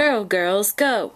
Girl, girls, go!